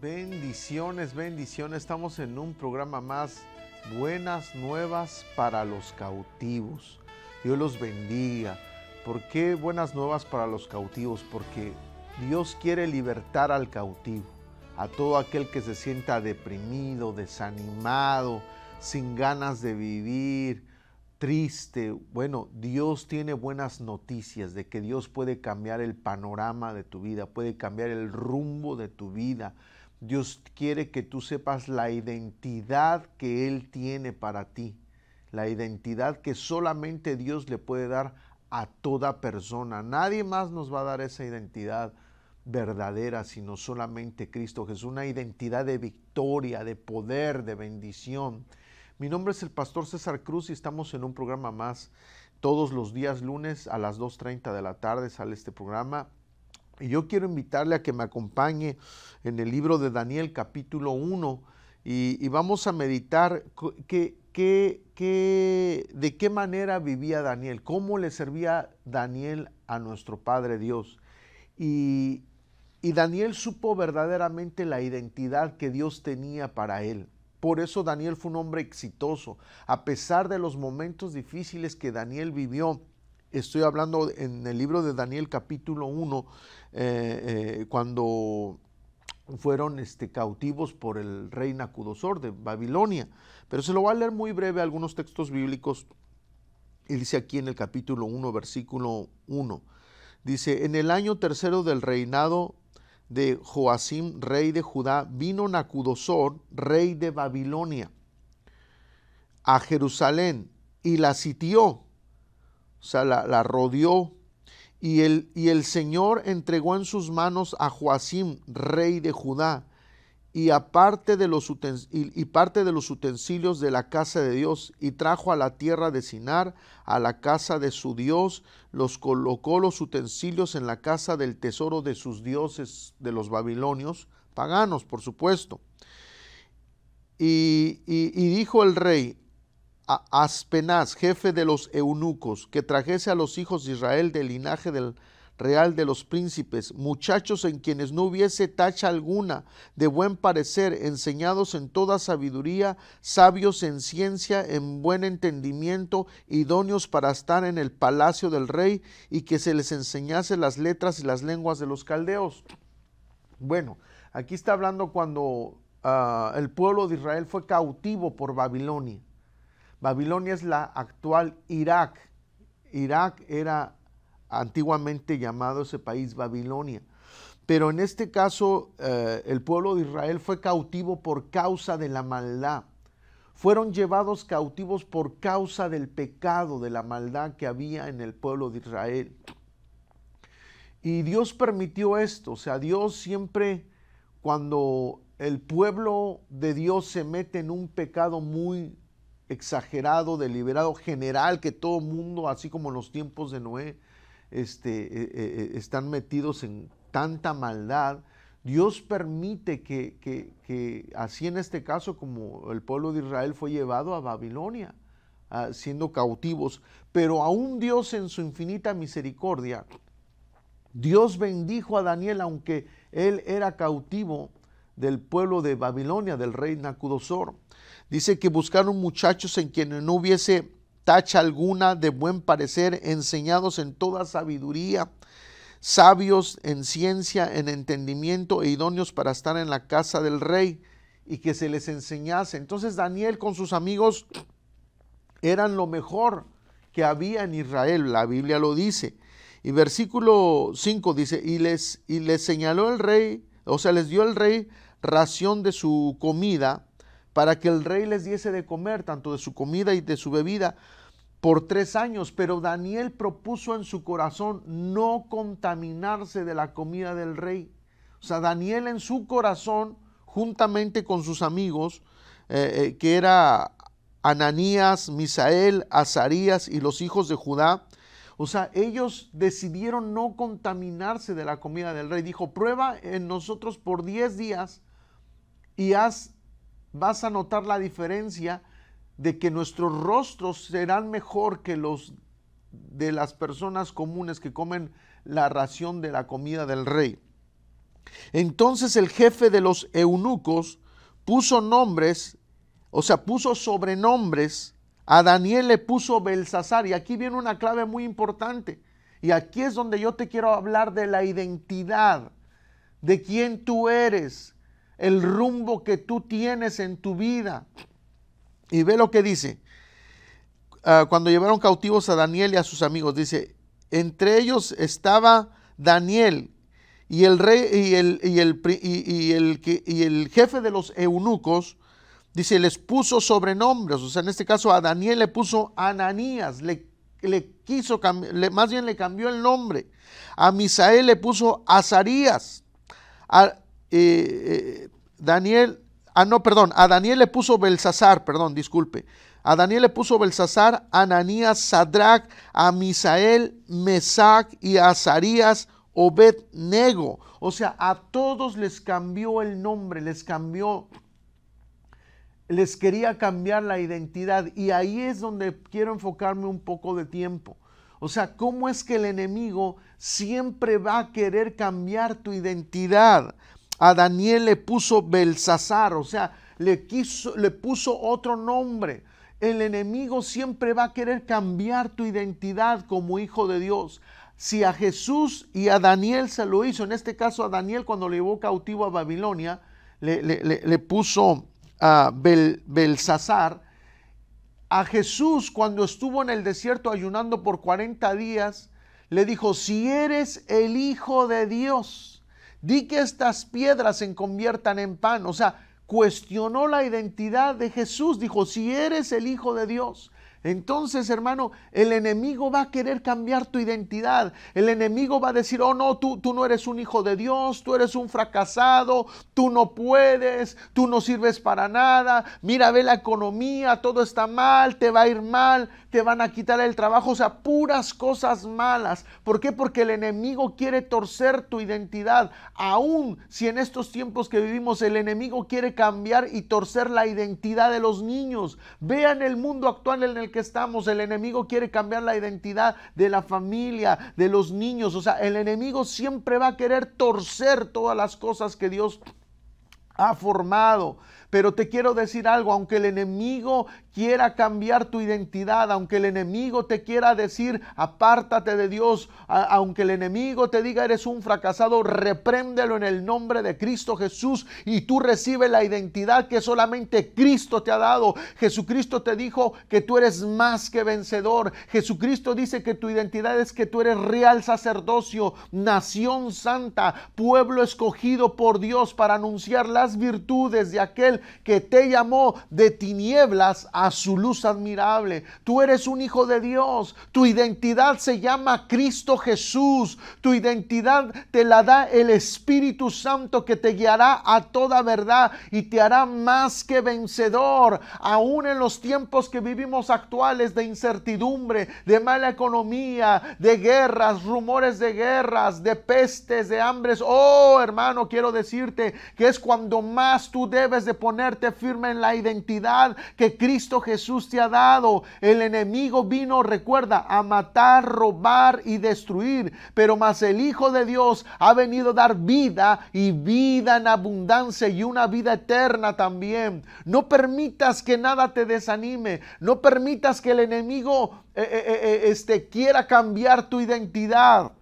Bendiciones, bendiciones. Estamos en un programa más. Buenas nuevas para los cautivos. Dios los bendiga. ¿Por qué buenas nuevas para los cautivos? Porque Dios quiere libertar al cautivo, a todo aquel que se sienta deprimido, desanimado, sin ganas de vivir, triste. Bueno, Dios tiene buenas noticias de que Dios puede cambiar el panorama de tu vida, puede cambiar el rumbo de tu vida. Dios quiere que tú sepas la identidad que Él tiene para ti, la identidad que solamente Dios le puede dar a toda persona. Nadie más nos va a dar esa identidad verdadera, sino solamente Cristo Jesús, una identidad de victoria, de poder, de bendición. Mi nombre es el pastor César Cruz y estamos en un programa más. Todos los días lunes a las 2.30 de la tarde sale este programa. Y yo quiero invitarle a que me acompañe en el libro de Daniel capítulo 1 y, vamos a meditar que, de qué manera vivía Daniel, cómo le servía Daniel a nuestro Padre Dios. Y, y Daniel supo verdaderamente la identidad que Dios tenía para él. Por eso Daniel fue un hombre exitoso. A pesar de los momentos difíciles que Daniel vivió, estoy hablando en el libro de Daniel capítulo 1, eh, eh, cuando fueron este, cautivos por el rey Nacudosor de Babilonia. Pero se lo voy a leer muy breve algunos textos bíblicos. Y dice aquí en el capítulo 1, versículo 1. Dice, en el año tercero del reinado de Joacim, rey de Judá, vino Nacudosor, rey de Babilonia, a Jerusalén y la sitió, o sea, la, rodeó, y el, y el Señor entregó en sus manos a Joacim, rey de Judá, y, de los y, parte de los utensilios de la casa de Dios, y trajo a la tierra de Sinar, a la casa de su Dios, los colocó los utensilios en la casa del tesoro de sus dioses, de los babilonios, paganos, por supuesto. Y, y dijo el rey Aspenaz, jefe de los eunucos, que trajese a los hijos de Israel del linaje del real de los príncipes, muchachos en quienes no hubiese tacha alguna, de buen parecer, enseñados en toda sabiduría, sabios en ciencia, en buen entendimiento, idóneos para estar en el palacio del rey, y que se les enseñase las letras y las lenguas de los caldeos. Bueno, aquí está hablando cuando ah, el pueblo de Israel fue cautivo por Babilonia. Babilonia es la actual Irak. Irak era antiguamente llamado ese país Babilonia. Pero en este caso eh, el pueblo de Israel fue cautivo por causa de la maldad. Fueron llevados cautivos por causa del pecado, de la maldad que había en el pueblo de Israel. Y Dios permitió esto, o sea, Dios siempre cuando el pueblo de Dios se mete en un pecado muy exagerado, deliberado, general, que todo mundo, así como en los tiempos de Noé, este, eh, eh, están metidos en tanta maldad, Dios permite que, así en este caso como el pueblo de Israel fue llevado a Babilonia, ah, siendo cautivos, pero aún Dios en su infinita misericordia, Dios bendijo a Daniel aunque él era cautivo del pueblo de Babilonia, del rey Nacudosor. Dice que buscaron muchachos en quienes no hubiese tacha alguna de buen parecer, enseñados en toda sabiduría, sabios en ciencia, en entendimiento e idóneos para estar en la casa del rey y que se les enseñase. Entonces Daniel con sus amigos eran lo mejor que había en Israel, la Biblia lo dice. Y versículo 5 dice, y les, y les señaló el rey, o sea, les dio el rey ración de su comida para que el rey les diese de comer, tanto de su comida y de su bebida, por tres años. Pero Daniel propuso en su corazón no contaminarse de la comida del rey. O sea, Daniel en su corazón, juntamente con sus amigos, eh, eh, que era Ananías, Misael, Azarías y los hijos de Judá, o sea, ellos decidieron no contaminarse de la comida del rey. Dijo, prueba en nosotros por diez días y vas a notar la diferencia de que nuestros rostros serán mejor que los de las personas comunes que comen la ración de la comida del rey. Entonces el jefe de los eunucos puso nombres, o sea, puso sobrenombres. A Daniel le puso Belsasar. Y aquí viene una clave muy importante. Y aquí es donde yo te quiero hablar de la identidad, de quién tú eres, el rumbo que tú tienes en tu vida. Y ve lo que dice. Ah, cuando llevaron cautivos a Daniel y a sus amigos, dice, entre ellos estaba Daniel y el rey y el, y el, y, el, y el jefe de los eunucos, dice, les puso sobrenombres. O sea, en este caso a Daniel le puso Ananías, le, le quiso, más bien le cambió el nombre. A Misael le puso Azarías. A eh, eh, Daniel, ah, no, perdón, a Daniel le puso Belsasar, perdón, disculpe. A Daniel le puso Belsasar, Ananías, Sadrach, a Misael, Mesac y a Azarías, Obed Nego. O sea, a todos les cambió el nombre, les cambió, les quería cambiar la identidad. Y ahí es donde quiero enfocarme un poco de tiempo. O sea, ¿cómo es que el enemigo siempre va a querer cambiar tu identidad? A Daniel le puso Belsasar, o sea, le, quiso, le puso otro nombre. El enemigo siempre va a querer cambiar tu identidad como hijo de Dios. Si a Jesús y a Daniel se lo hizo, en este caso a Daniel cuando le llevó cautivo a Babilonia, le, puso a Belsasar. A Jesús cuando estuvo en el desierto ayunando por 40 días, le dijo, si eres el Hijo de Dios, di que estas piedras se conviertan en pan. O sea, cuestionó la identidad de Jesús, dijo, si eres el Hijo de Dios, entonces, hermano, el enemigo va a querer cambiar tu identidad. El enemigo va a decir, oh no, tú, tú no eres un hijo de Dios, tú eres un fracasado, tú no puedes, tú no sirves para nada. Mira, ve la economía, todo está mal, te va a ir mal, te van a quitar el trabajo, o sea, puras cosas malas. ¿Por qué? Porque el enemigo quiere torcer tu identidad. Aún si en estos tiempos que vivimos el enemigo quiere cambiar y torcer la identidad de los niños. Vean el mundo actual en el que estamos. El enemigo quiere cambiar la identidad de la familia, de los niños. O sea, el enemigo siempre va a querer torcer todas las cosas que Dios ha formado. Pero te quiero decir algo, aunque el enemigo quiera cambiar tu identidad, aunque el enemigo te quiera decir apártate de Dios, aunque el enemigo te diga eres un fracasado, repréndelo en el nombre de Cristo Jesús y tú recibes la identidad que solamente Cristo te ha dado. Jesucristo te dijo que tú eres más que vencedor. Jesucristo dice que tu identidad es que tú eres real sacerdocio, nación santa, pueblo escogido por Dios para anunciar las virtudes de aquel que te llamó de tinieblas a su luz admirable. Tú eres un hijo de Dios. Tu identidad se llama Cristo Jesús. Tu identidad te la da el Espíritu Santo que te guiará a toda verdad y te hará más que vencedor. Aún en los tiempos que vivimos actuales de incertidumbre, de mala economía, de guerras, rumores de guerras, de pestes, de hambres. Oh, hermano, quiero decirte que es cuando más tú debes de ponerte firme en la identidad que Cristo Jesús te ha dado. El enemigo vino, recuerda, a matar, robar y destruir, pero más el Hijo de Dios ha venido a dar vida y vida en abundancia y una vida eterna también. No permitas que nada te desanime, no permitas que el enemigo eh, eh, eh, este, quiera cambiar tu identidad.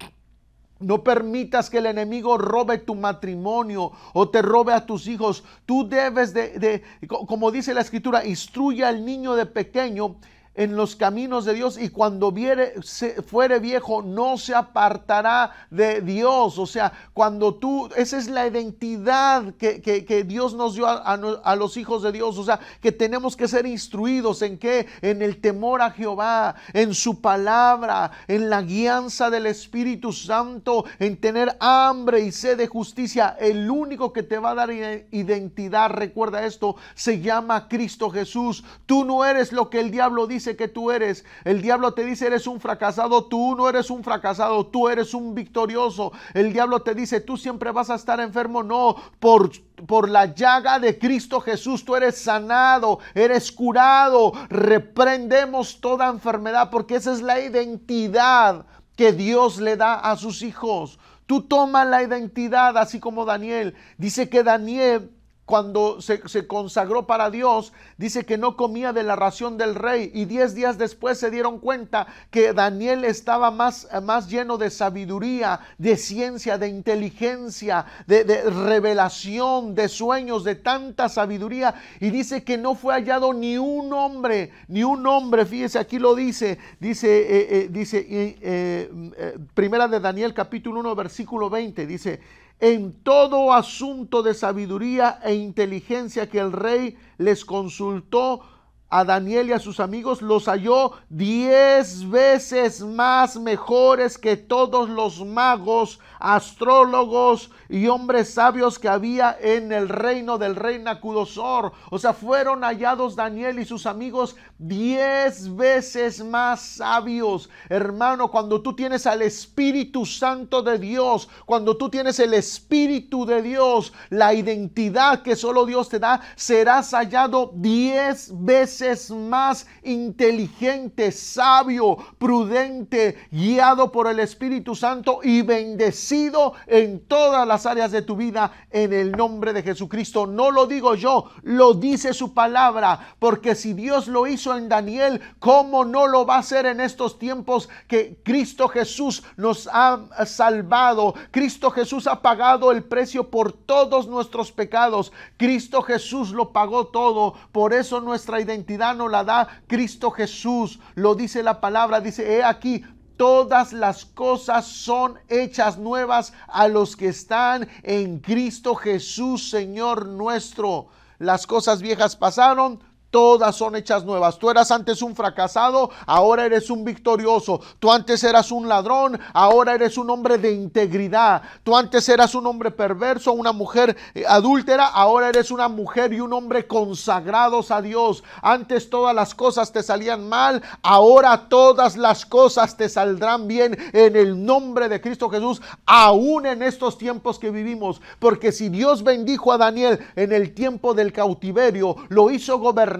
No permitas que el enemigo robe tu matrimonio o te robe a tus hijos. Tú debes de, como dice la escritura, instruye al niño de pequeño en los caminos de Dios y cuando viere, se, fuere viejo no se apartará de Dios. O sea, cuando tú, esa es la identidad que, Dios nos dio a, los hijos de Dios. O sea, que tenemos que ser instruidos en qué? En el temor a Jehová, en su palabra, en la guianza del Espíritu Santo, en tener hambre y sed de justicia. El único que te va a dar identidad, recuerda esto, se llama Cristo Jesús. Tú no eres lo que el diablo dice que tú eres. El diablo te dice eres un fracasado, tú no eres un fracasado, tú eres un victorioso. El diablo te dice tú siempre vas a estar enfermo, no, por, por la llaga de Cristo Jesús tú eres sanado, eres curado. Reprendemos toda enfermedad porque esa es la identidad que Dios le da a sus hijos. Tú tomas la identidad así como Daniel. Dice que Daniel cuando se, consagró para Dios, dice que no comía de la ración del rey y diez días después se dieron cuenta que Daniel estaba más, más lleno de sabiduría, de ciencia, de inteligencia, de, revelación, de sueños, de tanta sabiduría. Y dice que no fue hallado ni un hombre, ni un hombre, fíjese aquí lo dice, dice, eh, eh, dice, eh, primera de Daniel capítulo 1 versículo 20, dice, en todo asunto de sabiduría e inteligencia que el rey les consultó a Daniel y a sus amigos, los halló diez veces más mejores que todos los magos, astrólogos y hombres sabios que había en el reino del rey Nacudosor. O sea, fueron hallados Daniel y sus amigos diez veces más sabios. Hermano, cuando tú tienes al Espíritu Santo de Dios, cuando tú tienes el Espíritu de Dios, la identidad que solo Dios te da, serás hallado diez veces más inteligente, sabio, prudente, guiado por el Espíritu Santo y bendecido en todas las áreas de tu vida en el nombre de Jesucristo. No lo digo yo, lo dice su palabra, porque si Dios lo hizo en Daniel, ¿cómo no lo va a hacer en estos tiempos que Cristo Jesús nos ha salvado? Cristo Jesús ha pagado el precio por todos nuestros pecados. Cristo Jesús lo pagó todo. Por eso nuestra identidad no la da Cristo Jesús. Lo dice la palabra, dice, he aquí, todas las cosas son hechas nuevas a los que están en Cristo Jesús, Señor nuestro. Las cosas viejas pasaron, Todas son hechas nuevas. Tú eras antes un fracasado, ahora eres un victorioso. Tú antes eras un ladrón, ahora eres un hombre de integridad. Tú antes eras un hombre perverso, una mujer eh, adúltera, ahora eres una mujer y un hombre consagrados a Dios. Antes todas las cosas te salían mal, ahora todas las cosas te saldrán bien en el nombre de Cristo Jesús, aún en estos tiempos que vivimos. Porque si Dios bendijo a Daniel en el tiempo del cautiverio, lo hizo gobernar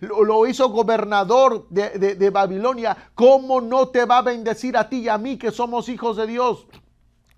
lo, hizo gobernador de, Babilonia, ¿cómo no te va a bendecir a ti y a mí que somos hijos de Dios?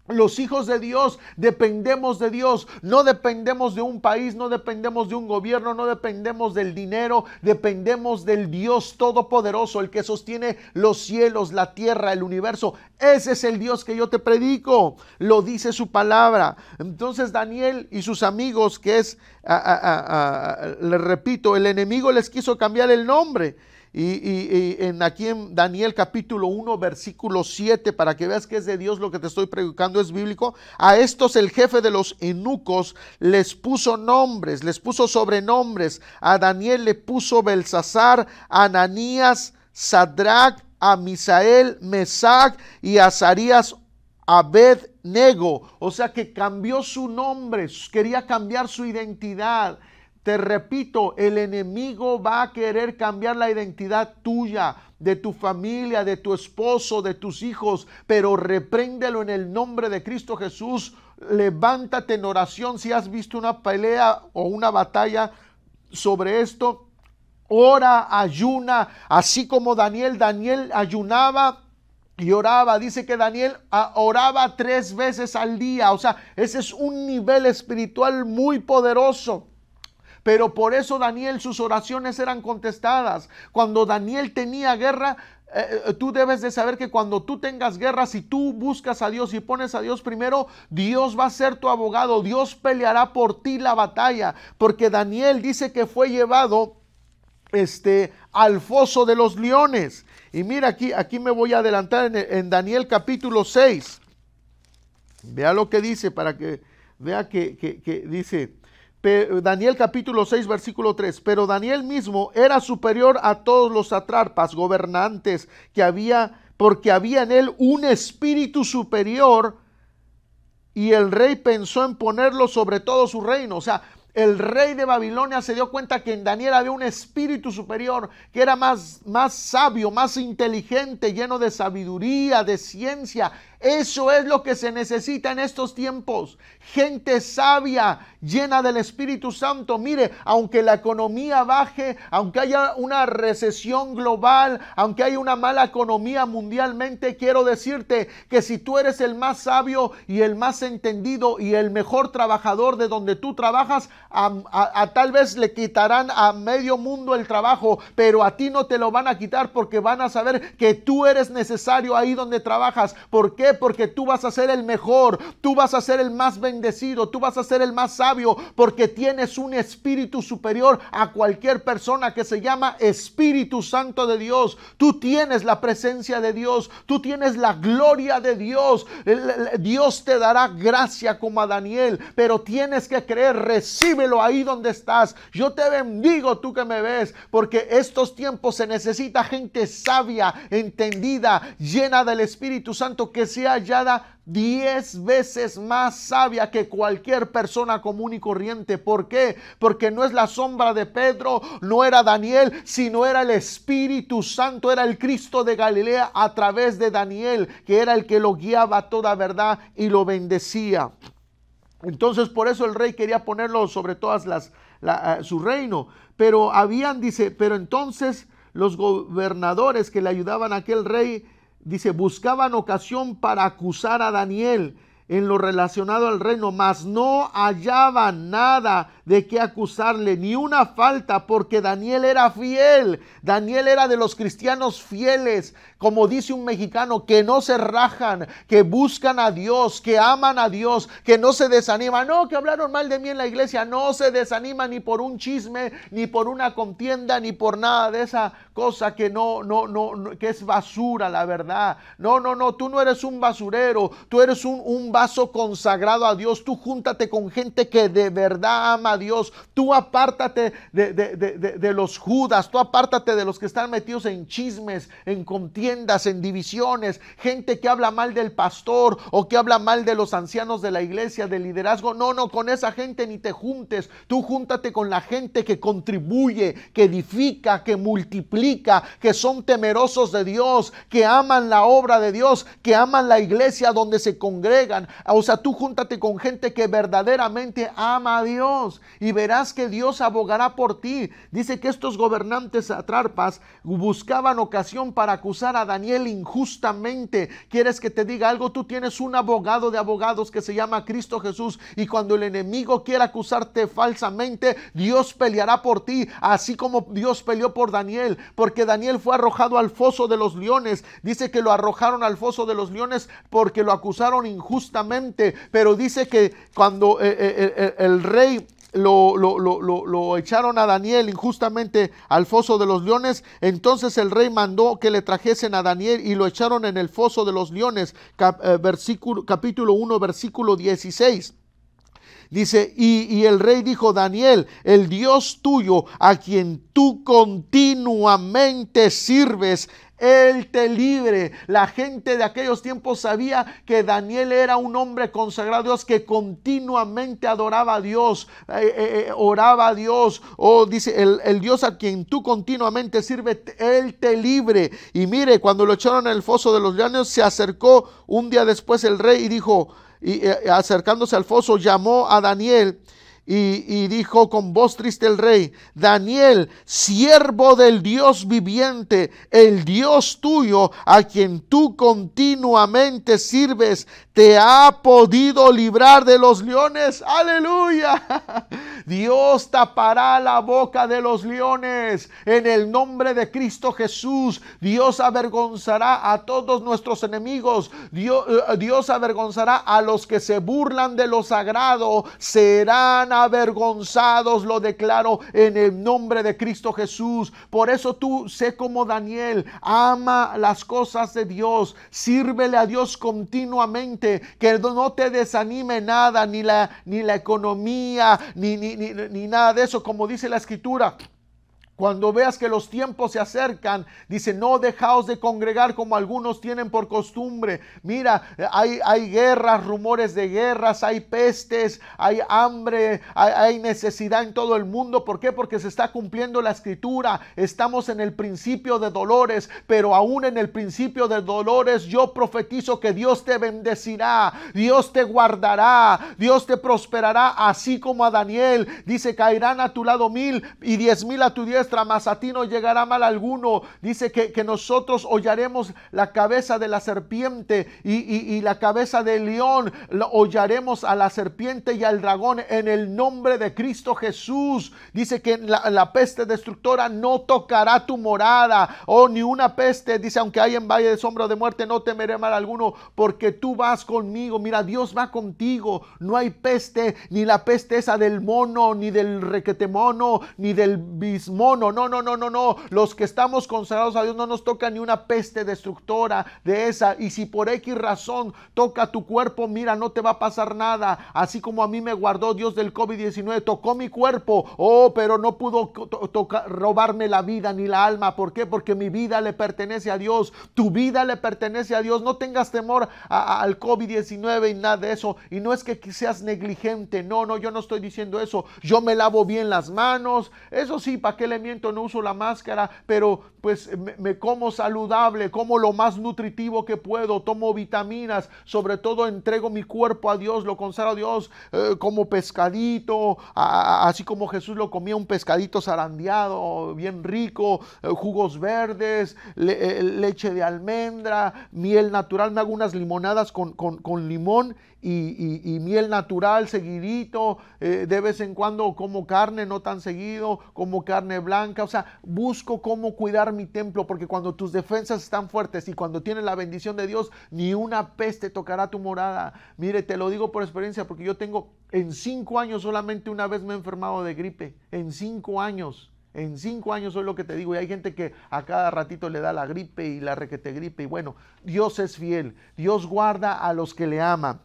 Los hijos de Dios dependemos de Dios, no dependemos de un país, no dependemos de un gobierno, no dependemos del dinero, dependemos del Dios Todopoderoso, el que sostiene los cielos, la tierra, el universo. Ese es el Dios que yo te predico, lo dice su palabra. Entonces Daniel y sus amigos, que es, le repito, el enemigo les quiso cambiar el nombre. Y, en aquí en Daniel capítulo 1, versículo 7, para que veas que es de Dios lo que te estoy predicando, es bíblico. A estos el jefe de los eunucos les puso nombres, les puso sobrenombres. A Daniel le puso Belsasar, Ananías, Sadrach, a Misael, Mesac y Azarías Abed-Nego. O sea que cambió su nombre, quería cambiar su identidad. Te repito, el enemigo va a querer cambiar la identidad tuya, de tu familia, de tu esposo, de tus hijos, pero repréndelo en el nombre de Cristo Jesús. Levántate en oración si has visto una pelea o una batalla sobre esto. Ora, ayuna, así como Daniel, Daniel ayunaba y oraba. Dice que Daniel ah, oraba tres veces al día. O sea, ese es un nivel espiritual muy poderoso. Pero por eso Daniel, sus oraciones eran contestadas. Cuando Daniel tenía guerra, eh, eh, tú debes de saber que cuando tú tengas guerra, si tú buscas a Dios y pones a Dios primero, Dios va a ser tu abogado, Dios peleará por ti la batalla, porque Daniel dice que fue llevado este, al foso de los leones. Y mira aquí, aquí me voy a adelantar en, Daniel capítulo 6. Vea lo que dice para que vea que, que, que dice, Daniel capítulo 6 versículo 3, pero Daniel mismo era superior a todos los atrapas, gobernantes que había, porque había en él un espíritu superior y el rey pensó en ponerlo sobre todo su reino. O sea, el rey de Babilonia se dio cuenta que en Daniel había un espíritu superior, que era más, más sabio, más inteligente, lleno de sabiduría, de ciencia. Eso es lo que se necesita en estos tiempos. Gente sabia, llena del Espíritu Santo. Mire, aunque la economía baje, aunque haya una recesión global, aunque haya una mala economía mundialmente, quiero decirte que si tú eres el más sabio y el más entendido y el mejor trabajador de donde tú trabajas, a, tal vez le quitarán a medio mundo el trabajo, pero a ti no te lo van a quitar porque van a saber que tú eres necesario ahí donde trabajas. ¿Por qué? Porque tú vas a ser el mejor, tú vas a ser el más bendecido, tú vas a ser el más sabio, porque tienes un espíritu superior a cualquier persona que se llama Espíritu Santo de Dios. Tú tienes la presencia de Dios, tú tienes la gloria de Dios. Dios te dará gracia como a Daniel, pero tienes que creer, recíbelo ahí donde estás. Yo te bendigo tú que me ves, porque estos tiempos se necesita gente sabia, entendida, llena del Espíritu Santo que hallada diez veces más sabia que cualquier persona común y corriente. ¿Por qué? Porque no es la sombra de Pedro, no era Daniel, sino era el Espíritu Santo, era el Cristo de Galilea a través de Daniel, que era el que lo guiaba toda verdad y lo bendecía. Entonces por eso el rey quería ponerlo sobre todas las, eh, su reino. Pero habían, dice, pero entonces los gobernadores que le ayudaban a aquel rey dice, buscaban ocasión para acusar a Daniel en lo relacionado al reino, mas no hallaban nada de qué acusarle, ni una falta, porque Daniel era fiel. Daniel era de los cristianos fieles, como dice un mexicano, que no se rajan, que buscan a Dios, que aman a Dios, que no se desaniman. No, que hablaron mal de mí en la iglesia, no se desanima ni por un chisme, ni por una contienda, ni por nada de esa cosa que no, no, no, que es basura, la verdad. No, no, no, tú no eres un basurero, tú eres un, un vaso consagrado a Dios. Tú júntate con gente que de verdad ama a Dios. Tú apártate de, de, los judas, tú apártate de los que están metidos en chismes, en contiendas, en divisiones. Gente que habla mal del pastor o que habla mal de los ancianos de la iglesia, del liderazgo. No, no, con esa gente ni te juntes. Tú júntate con la gente que contribuye, que edifica, que multiplica, que son temerosos de Dios, que aman la obra de Dios, que aman la iglesia donde se congregan o sea, tú júntate con gente que verdaderamente ama a Dios y verás que Dios abogará por ti. Dice que estos gobernantes atrarpas buscaban ocasión para acusar a Daniel injustamente. ¿Quieres que te diga algo? Tú tienes un abogado de abogados que se llama Cristo Jesús y cuando el enemigo quiera acusarte falsamente, Dios peleará por ti, así como Dios peleó por Daniel, porque Daniel fue arrojado al foso de los leones. Dice que lo arrojaron al foso de los leones porque lo acusaron injustamente pero dice que cuando eh, eh, eh, el rey lo, echaron a Daniel injustamente al foso de los leones, entonces el rey mandó que le trajesen a Daniel y lo echaron en el foso de los leones, versículo, capítulo 1, versículo 16. Dice, y, y, el rey dijo, Daniel, el Dios tuyo, a quien tú continuamente sirves, él te libre. La gente de aquellos tiempos sabía que Daniel era un hombre consagrado a Dios que continuamente adoraba a Dios, eh, eh, eh, oraba a Dios. O oh, dice, el, Dios a quien tú continuamente sirves, Él te libre. Y mire, cuando lo echaron en el foso de los leones, se acercó un día después el rey y dijo, y acercándose al foso, llamó a Daniel y, dijo con voz triste el rey, Daniel, siervo del Dios viviente, el Dios tuyo, a quien tú continuamente sirves, te ha podido librar de los leones. Aleluya. Dios tapará la boca de los leones en el nombre de Cristo Jesús. Dios avergonzará a todos nuestros enemigos. Dios, eh, Dios avergonzará a los que se burlan de lo sagrado. Serán avergonzados, lo declaro en el nombre de Cristo Jesús. Por eso tú sé como Daniel, ama las cosas de Dios, sírvele a Dios continuamente, que no te desanime nada, ni la, ni la economía, ni, ni, ni, ni nada de eso, como dice la escritura Cuando veas que los tiempos se acercan, dice, no dejaos de congregar como algunos tienen por costumbre. Mira, hay, hay guerras, rumores de guerras, hay pestes, hay hambre, hay, hay, necesidad en todo el mundo. ¿Por qué? Porque se está cumpliendo la escritura. Estamos en el principio de dolores, pero aún en el principio de dolores yo profetizo que Dios te bendecirá, Dios te guardará, Dios te prosperará, así como a Daniel. Dice, caerán a tu lado mil y diez mil a tu diez mas a ti no llegará mal alguno. Dice que, que nosotros hollaremos la cabeza de la serpiente y, la cabeza del león. Hollaremos a la serpiente y al dragón en el nombre de Cristo Jesús. Dice que la, la peste destructora no tocará tu morada. Oh, ni una peste. Dice, aunque hay en valle de sombra de muerte, no temeré mal alguno, porque tú vas conmigo. Mira, Dios va contigo. No hay peste, ni la peste esa del mono, ni del requetemono, ni del bismono no, no, no, no, no, no. Los que estamos consagrados a Dios no nos toca ni una peste destructora de esa. Y si por X razón toca tu cuerpo, mira, no te va a pasar nada. Así como a mí me guardó Dios del COVID-19, tocó mi cuerpo. Oh, pero no pudo robarme la vida ni la alma. ¿Por qué? Porque mi vida le pertenece a Dios. Tu vida le pertenece a Dios. No tengas temor al COVID-19 y nada de eso. Y no es que seas negligente. No, no, yo no estoy diciendo eso. Yo me lavo bien las manos. Eso sí, ¿para qué le no uso la máscara, pero pues me, como saludable, como lo más nutritivo que puedo, tomo vitaminas, sobre todo entrego mi cuerpo a Dios, lo consagro a Dios eh, como pescadito, así como Jesús lo comía, un pescadito zarandeado, bien rico, eh, jugos verdes, eh, leche de almendra, miel natural, me hago unas limonadas con, con limón y, miel natural seguidito, eh, de vez en cuando como carne, no tan seguido, como carne blanca, o sea, busco cómo cuidar mi templo, porque cuando tus defensas están fuertes y cuando tienes la bendición de Dios, ni una peste tocará tu morada. Mire, te lo digo por experiencia, porque yo tengo en cinco años solamente una vez me he enfermado de gripe, en cinco años. En cinco años soy lo que te digo y hay gente que a cada ratito le da la gripe y la requete gripe y bueno, Dios es fiel, Dios guarda a los que le aman.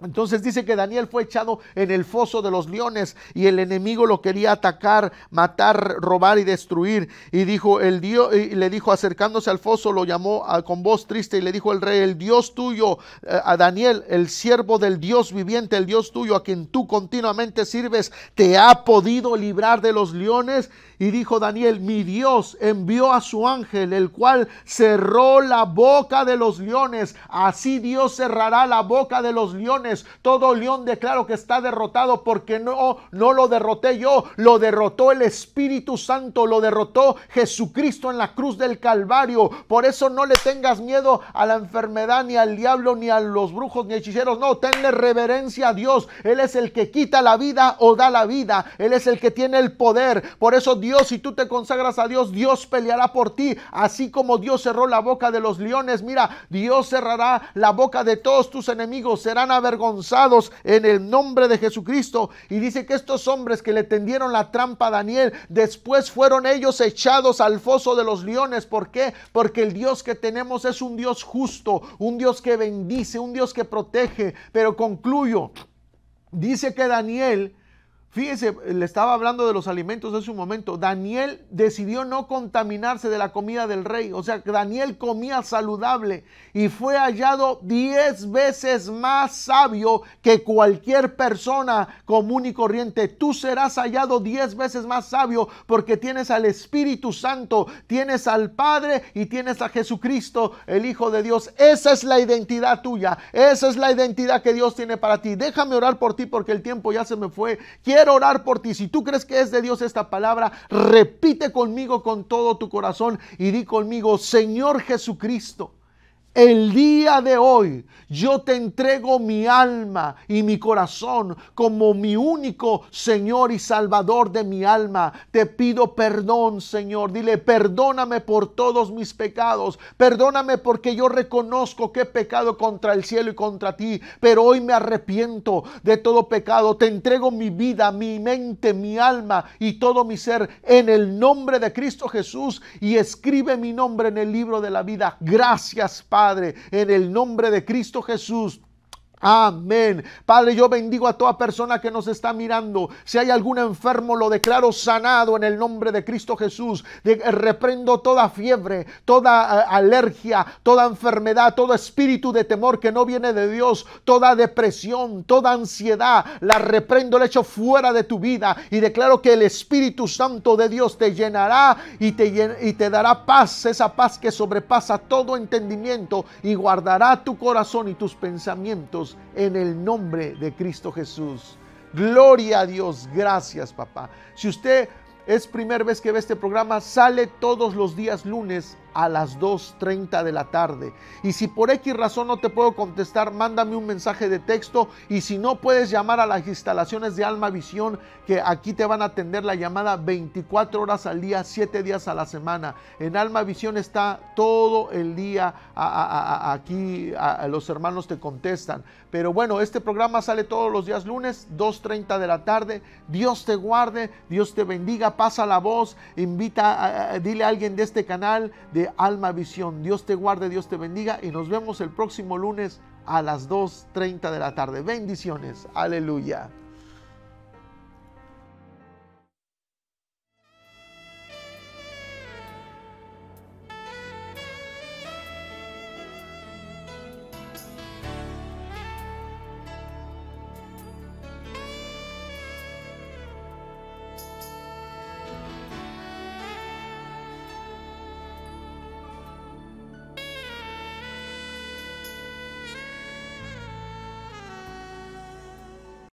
Entonces dice que Daniel fue echado en el foso de los leones y el enemigo lo quería atacar, matar, robar y destruir. Y dijo el Dios y le dijo acercándose al foso lo llamó con voz triste y le dijo el rey, el Dios tuyo eh, a Daniel, el siervo del Dios viviente, el Dios tuyo a quien tú continuamente sirves, te ha podido librar de los leones. Y dijo Daniel, mi Dios envió a su ángel, el cual cerró la boca de los leones. Así Dios cerrará la boca de los leones. Todo león declaro que está derrotado porque no, no lo derroté yo, lo derrotó el Espíritu Santo, lo derrotó Jesucristo en la cruz del Calvario. Por eso no le tengas miedo a la enfermedad, ni al diablo, ni a los brujos, ni hechiceros. No, tenle reverencia a Dios. Él es el que quita la vida o da la vida. Él es el que tiene el poder. Por eso Dios, si tú te consagras a Dios, Dios peleará por ti. Así como Dios cerró la boca de los leones, mira, Dios cerrará la boca de todos tus enemigos. Serán avergonzados en el nombre de Jesucristo. Y dice que estos hombres que le tendieron la trampa a Daniel, después fueron ellos echados al foso de los leones. ¿Por qué? Porque el Dios que tenemos es un Dios justo, un Dios que bendice, un Dios que protege. Pero concluyo. Dice que Daniel Fíjese, le estaba hablando de los alimentos hace un momento. Daniel decidió no contaminarse de la comida del rey. O sea, Daniel comía saludable y fue hallado diez veces más sabio que cualquier persona común y corriente. Tú serás hallado diez veces más sabio porque tienes al Espíritu Santo, tienes al Padre y tienes a Jesucristo, el Hijo de Dios. Esa es la identidad tuya. Esa es la identidad que Dios tiene para ti. Déjame orar por ti porque el tiempo ya se me fue. Quiero orar por ti. Si tú crees que es de Dios esta palabra, repite conmigo con todo tu corazón y di conmigo, Señor Jesucristo. El día de hoy yo te entrego mi alma y mi corazón como mi único Señor y Salvador de mi alma. Te pido perdón, Señor. Dile, perdóname por todos mis pecados. Perdóname porque yo reconozco que he pecado contra el cielo y contra ti. Pero hoy me arrepiento de todo pecado. Te entrego mi vida, mi mente, mi alma y todo mi ser en el nombre de Cristo Jesús. Y escribe mi nombre en el libro de la vida. Gracias, Padre Padre, en el nombre de Cristo Jesús. Amén. Padre, yo bendigo a toda persona que nos está mirando. Si hay algún enfermo, lo declaro sanado en el nombre de Cristo Jesús. De, reprendo toda fiebre, toda uh, alergia, toda enfermedad, todo espíritu de temor que no viene de Dios, toda depresión, toda ansiedad. La reprendo, el hecho fuera de tu vida y declaro que el Espíritu Santo de Dios te llenará y te dará paz, esa paz que sobrepasa todo entendimiento y guardará tu corazón y tus pensamientos en el nombre de Cristo Jesús. Gloria a Dios, gracias papá. Si usted es primera vez que ve este programa, sale todos los días lunes a las 2.30 de la tarde. Y si por X razón no te puedo contestar, mándame un mensaje de texto. Y si no puedes llamar a las instalaciones de Alma Visión, que aquí te van a atender la llamada 24 horas al día, 7 días a la semana. En Alma Visión está todo el día aquí, los hermanos te contestan. Pero bueno, este programa sale todos los días lunes, 2.30 de la tarde. Dios te guarde, Dios te bendiga, pasa la voz, invita, dile a alguien de este canal Alma Visión. Dios te guarde, Dios te bendiga y nos vemos el próximo lunes a las 2.30 de la tarde. Bendiciones. Aleluya.